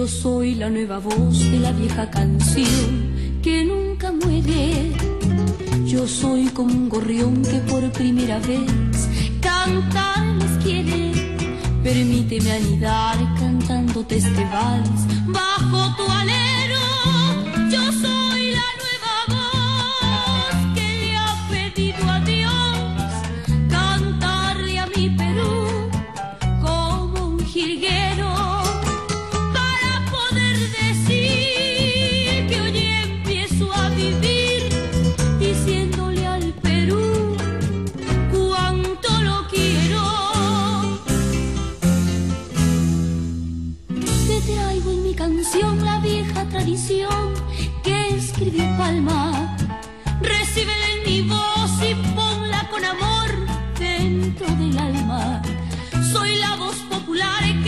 Yo soy la nueva voz de la vieja canción que nunca muere. Yo soy como un gorrión que por primera vez cantar les quiere. Permíteme anidar cantándote este bajo tu alero. Voz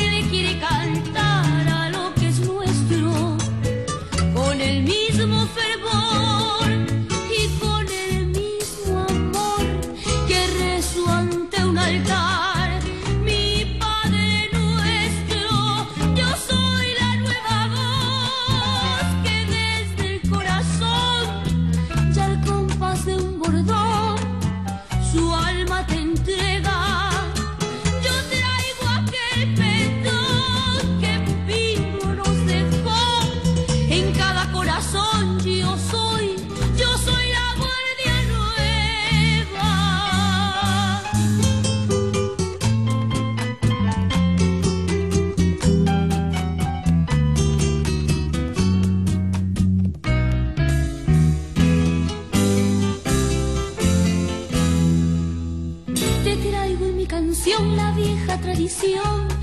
vieja tradición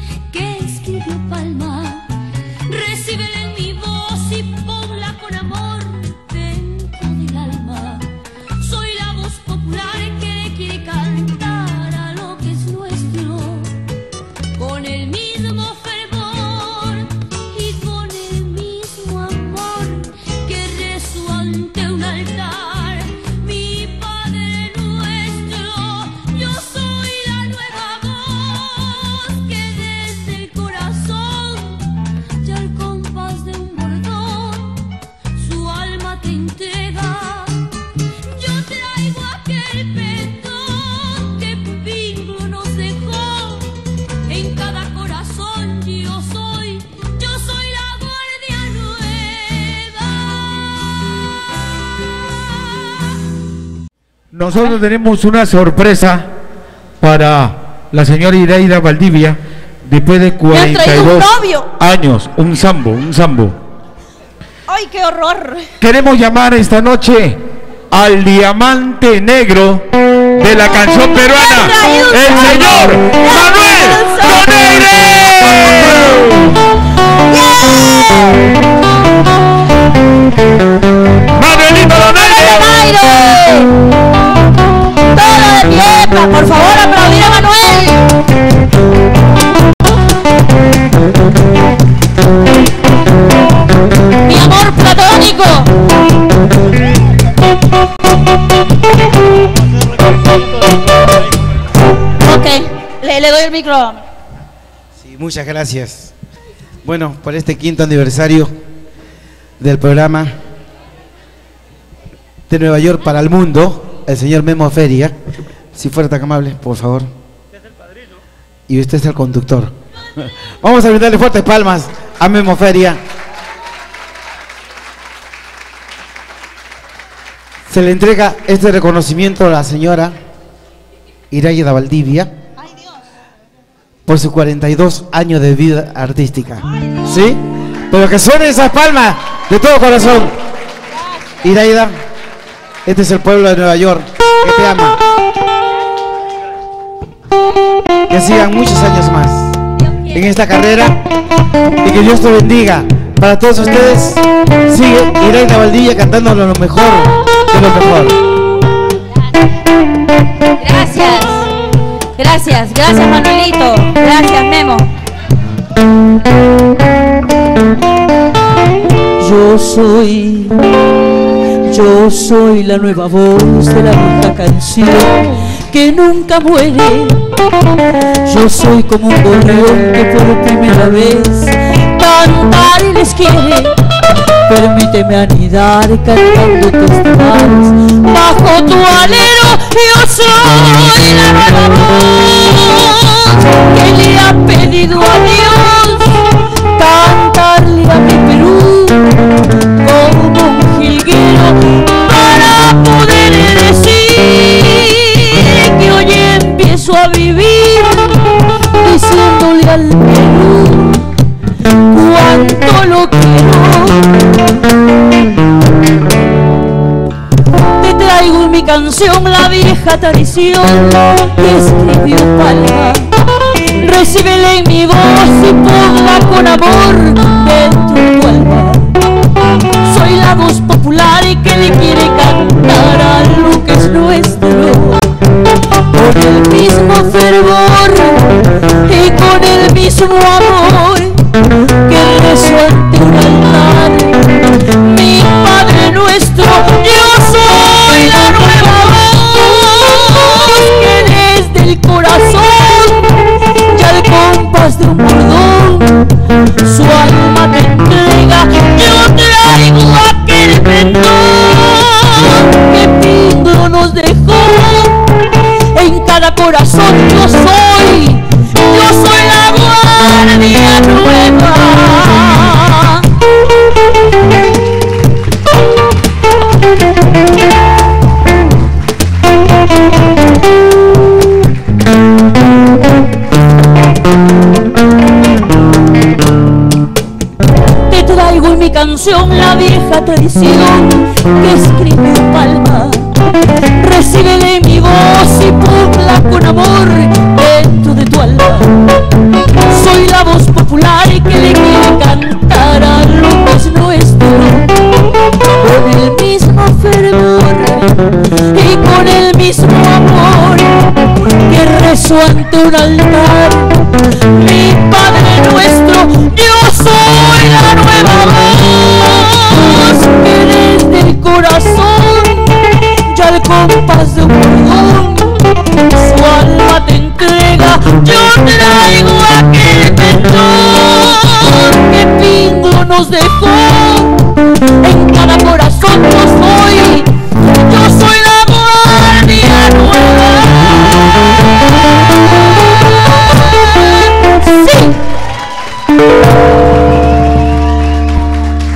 Nosotros tenemos una sorpresa para la señora Iraida Valdivia después de Me han traído un 42 novio. años, un sambo, un sambo. ¡Ay, qué horror! Queremos llamar esta noche al diamante negro de la canción peruana, el señor Manuel Sí, muchas gracias. Bueno, por este quinto aniversario del programa de Nueva York para el mundo, el señor Memo Feria, si fuera tan amable, por favor. Y usted es el conductor. Vamos a brindarle fuertes palmas a Memo Feria. Se le entrega este reconocimiento a la señora Irayda Valdivia por sus 42 años de vida artística. ¿Sí? Pero que suenen esas palmas de todo corazón. Iraida, este es el pueblo de Nueva York que te ama. Que sigan muchos años más en esta carrera y que Dios te bendiga. Para todos ustedes, sigue Iraida Valdivia cantando lo mejor de lo mejor. Gracias. Gracias, gracias Manuelito. Gracias Memo. Yo soy, yo soy la nueva voz de la vieja canción que nunca muere. Yo soy como un gorrión que por primera vez cantar y les quiere. Permíteme anidar cantando tus temores. Bajo tu alero yo soy la nueva voz que le ha pedido mi canción la vieja tradición que escribió Palma. Recíbela en mi voz y ponla con amor dentro de tu alma. Soy la voz popular y que le quiere cantar a lo que es nuestro. Con el mismo fervor y con el mismo amor corazón. Yo soy, yo soy la guardia nueva. Te traigo en mi canción la vieja tradición que escribe Palma. Recibe mi voz y ponla con amor dentro de tu alma. Soy la voz popular que le quiere cantar a lo que. Con el mismo fervor y con el mismo amor que rezo ante un altar. Al compás de cordón su alma te entrega. Yo traigo aquel pendón que Pingo nos dejó en cada corazón. Yo soy, yo soy la guardia nueva. Sí.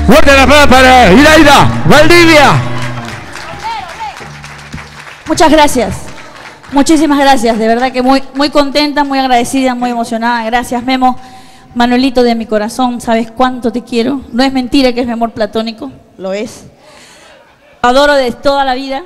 Fuerte la palabra para Iraida, Valdivia. Muchas gracias. Muchísimas gracias. De verdad que muy, muy contenta, muy agradecida, muy emocionada. Gracias, Memo. Manuelito de mi corazón, sabes cuánto te quiero. No es mentira que es mi amor platónico, lo es. Adoro de toda la vida.